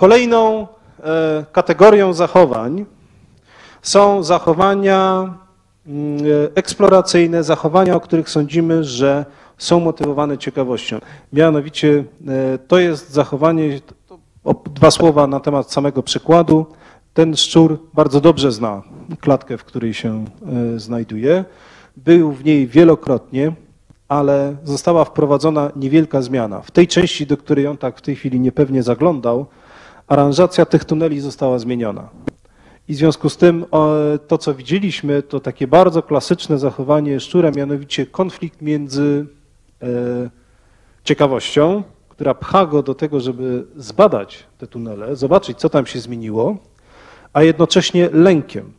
Kolejną e, kategorią zachowań są zachowania mm, eksploracyjne, zachowania, o których sądzimy, że są motywowane ciekawością. Mianowicie e, to jest zachowanie, dwa słowa na temat samego przykładu. Ten szczur bardzo dobrze zna klatkę, w której się e, znajduje. Był w niej wielokrotnie, ale została wprowadzona niewielka zmiana. W tej części, do której on tak w tej chwili niepewnie zaglądał, aranżacja tych tuneli została zmieniona. I w związku z tym to, co widzieliśmy, to takie bardzo klasyczne zachowanie szczura, mianowicie konflikt między e, ciekawością, która pcha go do tego, żeby zbadać te tunele, zobaczyć, co tam się zmieniło, a jednocześnie lękiem.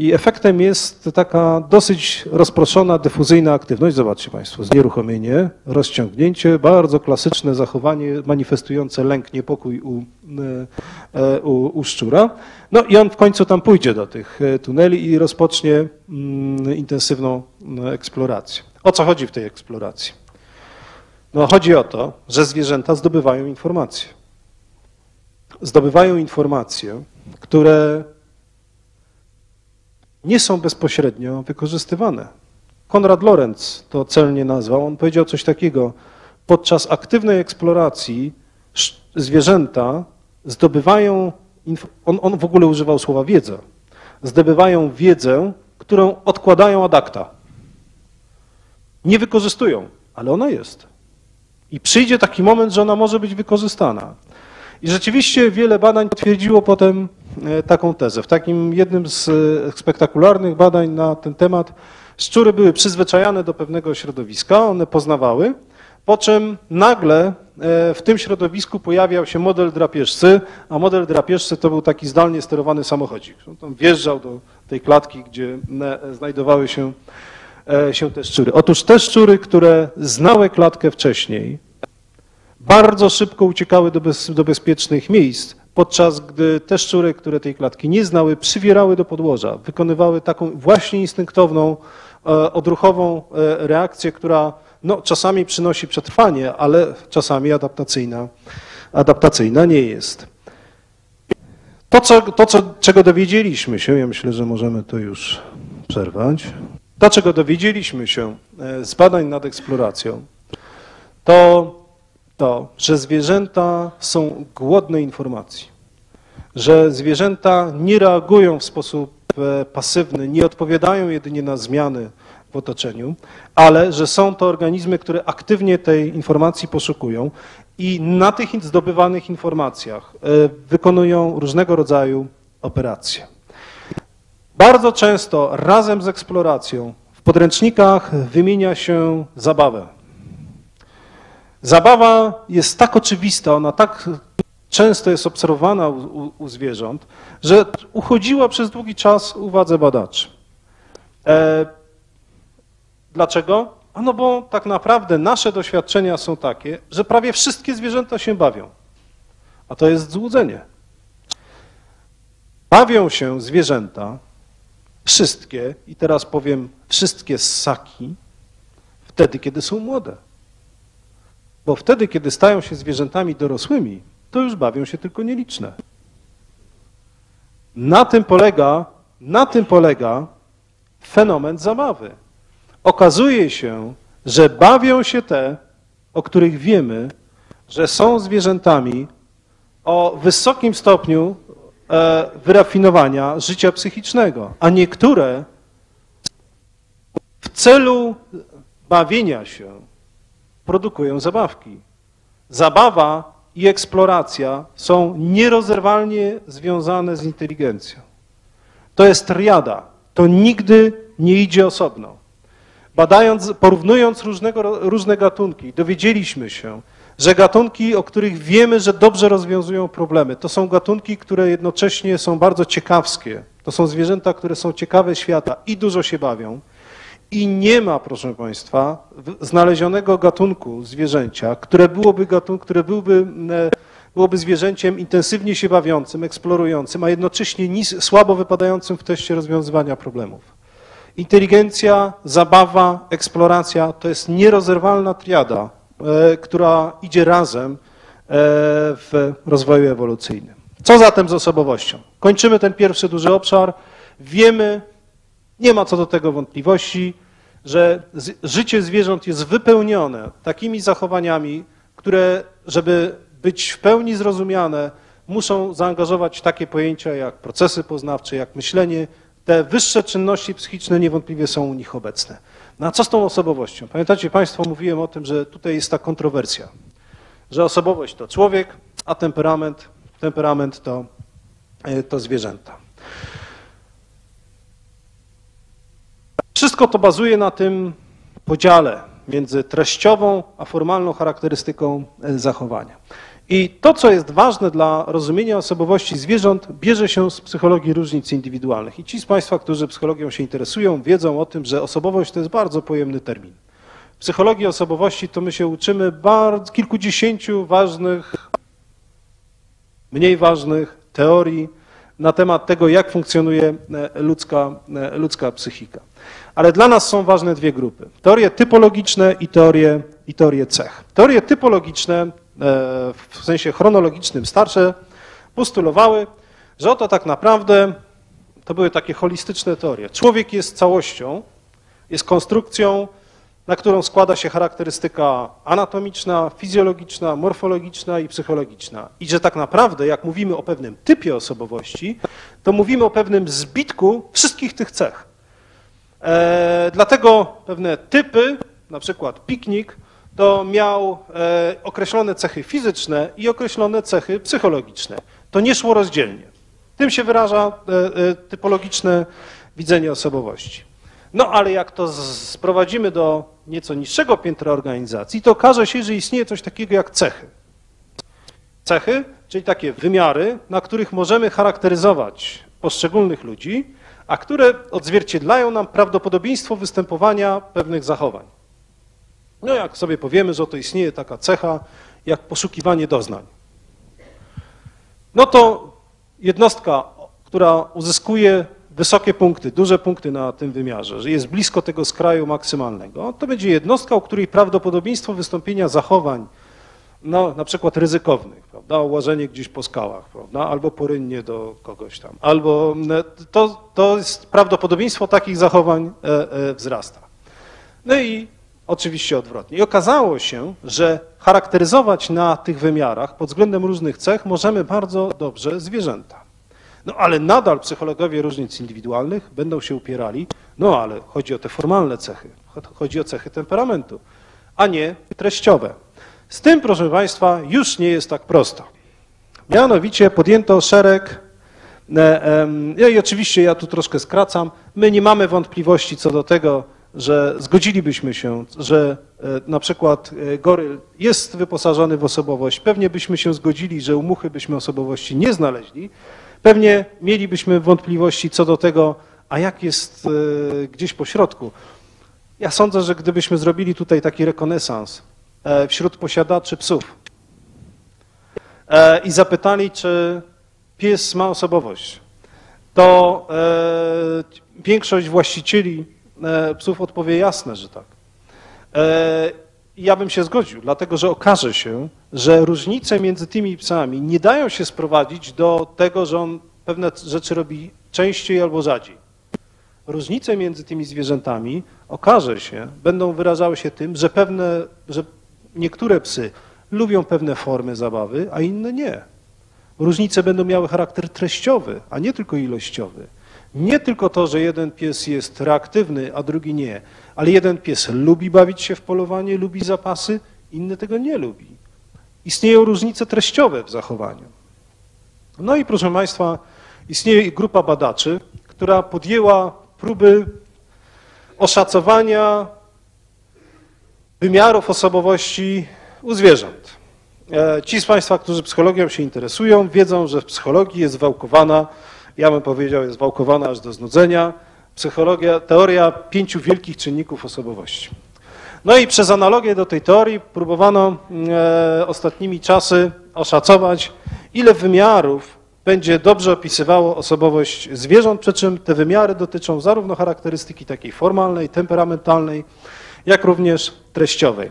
I efektem jest taka dosyć rozproszona, dyfuzyjna aktywność. Zobaczcie Państwo, znieruchomienie, rozciągnięcie, bardzo klasyczne zachowanie manifestujące lęk, niepokój u, e, e, u, u szczura. No i on w końcu tam pójdzie do tych e, tuneli i rozpocznie mm, intensywną eksplorację. O co chodzi w tej eksploracji? No chodzi o to, że zwierzęta zdobywają informacje. Zdobywają informacje, które nie są bezpośrednio wykorzystywane. Konrad Lorenz to celnie nazwał. On powiedział coś takiego. Podczas aktywnej eksploracji zwierzęta zdobywają, on, on w ogóle używał słowa wiedza, zdobywają wiedzę, którą odkładają ad acta. Nie wykorzystują, ale ona jest. I przyjdzie taki moment, że ona może być wykorzystana. I rzeczywiście wiele badań potwierdziło potem e, taką tezę. W takim jednym z e, spektakularnych badań na ten temat szczury były przyzwyczajane do pewnego środowiska, one poznawały, po czym nagle e, w tym środowisku pojawiał się model drapieżcy, a model drapieżcy to był taki zdalnie sterowany samochodzik. On tam wjeżdżał do tej klatki, gdzie znajdowały się, się te szczury. Otóż te szczury, które znały klatkę wcześniej, bardzo szybko uciekały do, bez, do bezpiecznych miejsc, podczas gdy te szczury, które tej klatki nie znały, przywierały do podłoża, wykonywały taką właśnie instynktowną, e, odruchową e, reakcję, która no, czasami przynosi przetrwanie, ale czasami adaptacyjna, adaptacyjna nie jest. To, co, to co, czego dowiedzieliśmy się, ja myślę, że możemy to już przerwać, to, czego dowiedzieliśmy się e, z badań nad eksploracją, to to, że zwierzęta są głodne informacji, że zwierzęta nie reagują w sposób e, pasywny, nie odpowiadają jedynie na zmiany w otoczeniu, ale że są to organizmy, które aktywnie tej informacji poszukują i na tych zdobywanych informacjach e, wykonują różnego rodzaju operacje. Bardzo często razem z eksploracją w podręcznikach wymienia się zabawę. Zabawa jest tak oczywista, ona tak często jest obserwowana u, u zwierząt, że uchodziła przez długi czas uwadze badaczy. E, dlaczego? No bo tak naprawdę nasze doświadczenia są takie, że prawie wszystkie zwierzęta się bawią. A to jest złudzenie. Bawią się zwierzęta, wszystkie, i teraz powiem wszystkie ssaki, wtedy, kiedy są młode. Bo wtedy, kiedy stają się zwierzętami dorosłymi, to już bawią się tylko nieliczne. Na tym polega, na tym polega fenomen zabawy. Okazuje się, że bawią się te, o których wiemy, że są zwierzętami o wysokim stopniu e, wyrafinowania życia psychicznego, a niektóre w celu bawienia się produkują zabawki. Zabawa i eksploracja są nierozerwalnie związane z inteligencją. To jest triada. To nigdy nie idzie osobno. Badając, porównując różnego, różne gatunki, dowiedzieliśmy się, że gatunki, o których wiemy, że dobrze rozwiązują problemy, to są gatunki, które jednocześnie są bardzo ciekawskie. To są zwierzęta, które są ciekawe świata i dużo się bawią. I nie ma, proszę Państwa, znalezionego gatunku zwierzęcia, które byłoby, które byłby, e, byłoby zwierzęciem intensywnie się bawiącym, eksplorującym, a jednocześnie nis, słabo wypadającym w teście rozwiązywania problemów. Inteligencja, zabawa, eksploracja to jest nierozerwalna triada, e, która idzie razem w rozwoju ewolucyjnym. Co zatem z osobowością? Kończymy ten pierwszy duży obszar. Wiemy, nie ma co do tego wątpliwości, że życie zwierząt jest wypełnione takimi zachowaniami, które, żeby być w pełni zrozumiane, muszą zaangażować takie pojęcia jak procesy poznawcze, jak myślenie. Te wyższe czynności psychiczne niewątpliwie są u nich obecne. No a co z tą osobowością? Pamiętacie Państwo, mówiłem o tym, że tutaj jest ta kontrowersja, że osobowość to człowiek, a temperament, temperament to, e, to zwierzęta. Wszystko to bazuje na tym podziale między treściową a formalną charakterystyką e, zachowania. I to, co jest ważne dla rozumienia osobowości zwierząt, bierze się z psychologii różnic indywidualnych. I ci z Państwa, którzy psychologią się interesują, wiedzą o tym, że osobowość to jest bardzo pojemny termin. W psychologii osobowości to my się uczymy bardzo, kilkudziesięciu ważnych, mniej ważnych teorii na temat tego, jak funkcjonuje e, ludzka, e, ludzka psychika. Ale dla nas są ważne dwie grupy. Teorie typologiczne i teorie, i teorie cech. Teorie typologiczne, e, w sensie chronologicznym starsze, postulowały, że oto tak naprawdę to były takie holistyczne teorie. Człowiek jest całością, jest konstrukcją, na którą składa się charakterystyka anatomiczna, fizjologiczna, morfologiczna i psychologiczna. I że tak naprawdę, jak mówimy o pewnym typie osobowości, to mówimy o pewnym zbitku wszystkich tych cech. E, dlatego pewne typy, na przykład piknik, to miał e, określone cechy fizyczne i określone cechy psychologiczne. To nie szło rozdzielnie. Tym się wyraża e, typologiczne widzenie osobowości. No ale jak to sprowadzimy do nieco niższego piętra organizacji, to okaże się, że istnieje coś takiego jak cechy. Cechy, czyli takie wymiary, na których możemy charakteryzować poszczególnych ludzi, a które odzwierciedlają nam prawdopodobieństwo występowania pewnych zachowań. No jak sobie powiemy, że oto istnieje taka cecha jak poszukiwanie doznań. No to jednostka, która uzyskuje wysokie punkty, duże punkty na tym wymiarze, że jest blisko tego skraju maksymalnego, to będzie jednostka, u której prawdopodobieństwo wystąpienia zachowań no, na przykład ryzykownych, prawda, łażenie gdzieś po skałach, prawda, albo porynnie do kogoś tam, albo e, to, to jest prawdopodobieństwo takich zachowań e, e, wzrasta. No i oczywiście odwrotnie. I okazało się, że charakteryzować na tych wymiarach pod względem różnych cech możemy bardzo dobrze zwierzęta. No ale nadal psychologowie różnic indywidualnych będą się upierali, no ale chodzi o te formalne cechy, chodzi o cechy temperamentu, a nie treściowe. Z tym, proszę Państwa, już nie jest tak prosto. Mianowicie podjęto szereg, no i oczywiście ja tu troszkę skracam, my nie mamy wątpliwości co do tego, że zgodzilibyśmy się, że e, na przykład e, goryl jest wyposażony w osobowość, pewnie byśmy się zgodzili, że u muchy byśmy osobowości nie znaleźli, pewnie mielibyśmy wątpliwości co do tego, a jak jest gdzieś po środku. Ja sądzę, że gdybyśmy zrobili tutaj taki rekonesans, E, wśród posiadaczy psów e, i zapytali, czy pies ma osobowość, to e, większość właścicieli psów odpowie jasne, że tak. Ja bym się zgodził, dlatego że okaże się, że różnice między tymi psami nie dają się sprowadzić do tego, że on pewne rzeczy robi częściej albo rzadziej. Różnice między tymi zwierzętami, okaże się, będą wyrażały się tym, że pewne, że niektóre psy lubią pewne formy zabawy, a inne nie. Różnice będą miały charakter treściowy, a nie tylko ilościowy. Nie tylko to, że jeden pies jest reaktywny, a drugi nie, ale jeden pies lubi bawić się w polowanie, lubi zapasy, inny tego nie lubi. Istnieją różnice treściowe w zachowaniu. No i proszę Państwa, istnieje grupa badaczy, która podjęła próby oszacowania wymiarów osobowości u zwierząt. E, ci z Państwa, którzy psychologią się interesują, wiedzą, że w psychologii jest wałkowana, ja bym powiedział, jest wałkowana aż do znudzenia, psychologia, teoria pięciu wielkich czynników osobowości. No i przez analogię do tej teorii próbowano e, ostatnimi czasy oszacować, ile wymiarów będzie dobrze opisywało osobowość zwierząt, przy czym te wymiary dotyczą zarówno charakterystyki takiej formalnej, temperamentalnej, jak również treściowej.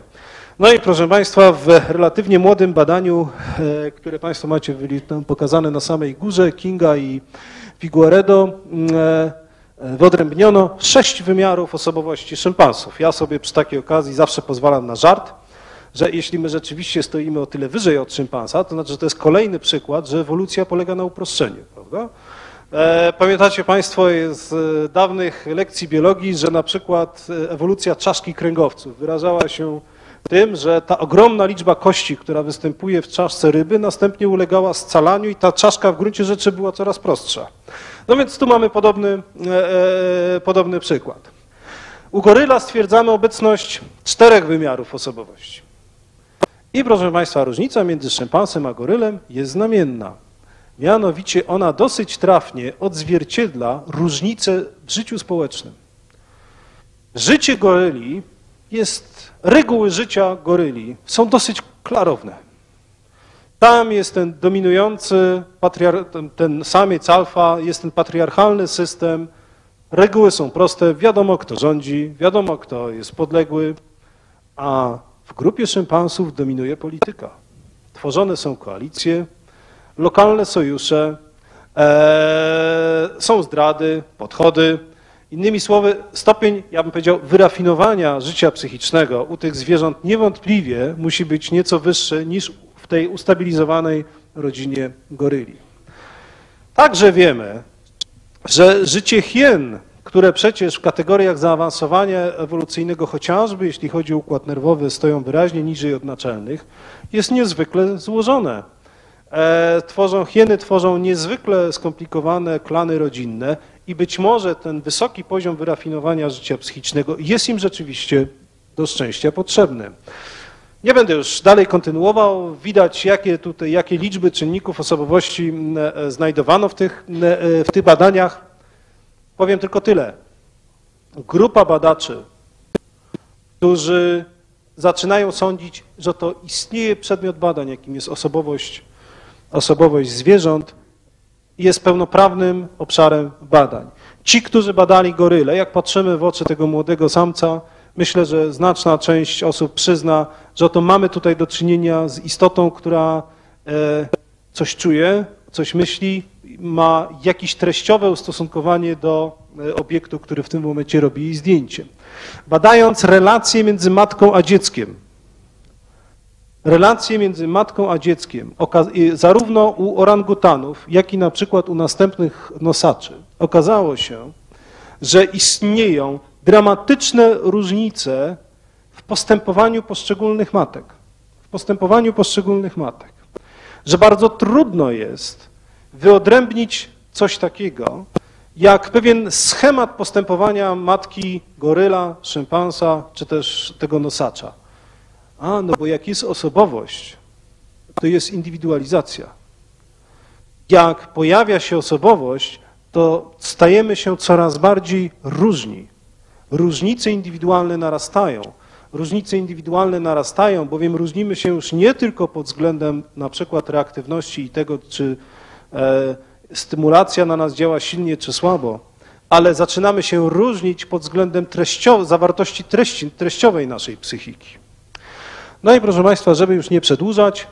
No i proszę Państwa, w relatywnie młodym badaniu, e, które Państwo macie pokazane na samej górze, Kinga i Figueredo, e, wyodrębniono sześć wymiarów osobowości szympansów. Ja sobie przy takiej okazji zawsze pozwalam na żart, że jeśli my rzeczywiście stoimy o tyle wyżej od szympansa, to znaczy, że to jest kolejny przykład, że ewolucja polega na uproszczeniu, prawda? E, pamiętacie Państwo z dawnych lekcji biologii, że na przykład ewolucja czaszki kręgowców wyrażała się tym, że ta ogromna liczba kości, która występuje w czaszce ryby, następnie ulegała scalaniu i ta czaszka w gruncie rzeczy była coraz prostsza. No więc tu mamy podobny, e, e, podobny przykład. U goryla stwierdzamy obecność czterech wymiarów osobowości. I proszę Państwa, różnica między szympansem a gorylem jest znamienna. Mianowicie ona dosyć trafnie odzwierciedla różnice w życiu społecznym. Życie goryli jest, reguły życia goryli są dosyć klarowne. Tam jest ten dominujący, ten, ten samiec alfa, jest ten patriarchalny system, reguły są proste, wiadomo kto rządzi, wiadomo kto jest podległy, a w grupie szympansów dominuje polityka. Tworzone są koalicje, lokalne sojusze, e, są zdrady, podchody. Innymi słowy, stopień, ja bym powiedział, wyrafinowania życia psychicznego u tych zwierząt niewątpliwie musi być nieco wyższy niż w tej ustabilizowanej rodzinie goryli. Także wiemy, że życie hien, które przecież w kategoriach zaawansowania ewolucyjnego, chociażby jeśli chodzi o układ nerwowy, stoją wyraźnie niżej od naczelnych, jest niezwykle złożone. E, tworzą, hieny tworzą niezwykle skomplikowane klany rodzinne i być może ten wysoki poziom wyrafinowania życia psychicznego jest im rzeczywiście do szczęścia potrzebny. Nie będę już dalej kontynuował. Widać, jakie, tutaj, jakie liczby czynników osobowości e, znajdowano w tych, e, w tych badaniach. Powiem tylko tyle. Grupa badaczy, którzy zaczynają sądzić, że to istnieje przedmiot badań, jakim jest osobowość osobowość zwierząt jest pełnoprawnym obszarem badań. Ci, którzy badali goryle, jak patrzymy w oczy tego młodego samca, myślę, że znaczna część osób przyzna, że oto mamy tutaj do czynienia z istotą, która e, coś czuje, coś myśli, ma jakieś treściowe ustosunkowanie do e, obiektu, który w tym momencie robi jej zdjęcie. Badając relacje między matką a dzieckiem, relacje między matką a dzieckiem, zarówno u orangutanów, jak i na przykład u następnych nosaczy, okazało się, że istnieją dramatyczne różnice w postępowaniu poszczególnych matek. W postępowaniu poszczególnych matek. Że bardzo trudno jest wyodrębnić coś takiego, jak pewien schemat postępowania matki goryla, szympansa czy też tego nosacza. A, no bo jak jest osobowość, to jest indywidualizacja. Jak pojawia się osobowość, to stajemy się coraz bardziej różni. Różnice indywidualne narastają. Różnice indywidualne narastają, bowiem różnimy się już nie tylko pod względem na przykład reaktywności i tego, czy e, stymulacja na nas działa silnie czy słabo, ale zaczynamy się różnić pod względem zawartości treści, treściowej naszej psychiki. No i proszę Państwa, żeby już nie przedłużać,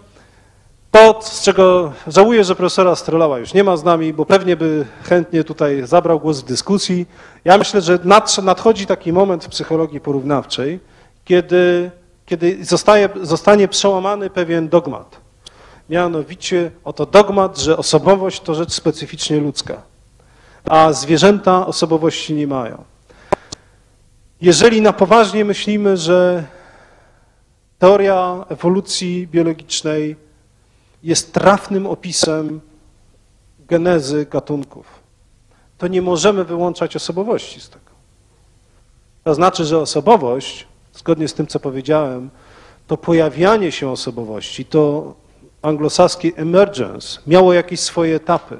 to, z czego żałuję, że profesora Strolała już nie ma z nami, bo pewnie by chętnie tutaj zabrał głos w dyskusji. Ja myślę, że nadchodzi taki moment w psychologii porównawczej, kiedy, kiedy zostaje, zostanie przełamany pewien dogmat. Mianowicie oto dogmat, że osobowość to rzecz specyficznie ludzka, a zwierzęta osobowości nie mają. Jeżeli na poważnie myślimy, że Teoria ewolucji biologicznej jest trafnym opisem genezy gatunków. To nie możemy wyłączać osobowości z tego. To znaczy, że osobowość, zgodnie z tym, co powiedziałem, to pojawianie się osobowości, to anglosaskie emergence miało jakieś swoje etapy.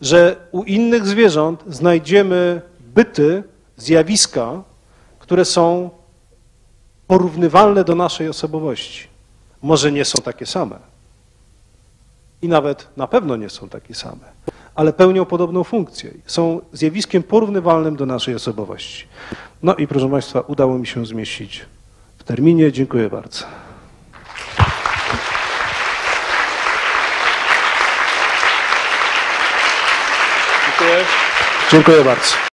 Że u innych zwierząt znajdziemy byty, zjawiska, które są porównywalne do naszej osobowości. Może nie są takie same. I nawet na pewno nie są takie same, ale pełnią podobną funkcję. Są zjawiskiem porównywalnym do naszej osobowości. No i proszę Państwa, udało mi się zmieścić w terminie. Dziękuję bardzo. Dziękuję. Dziękuję bardzo.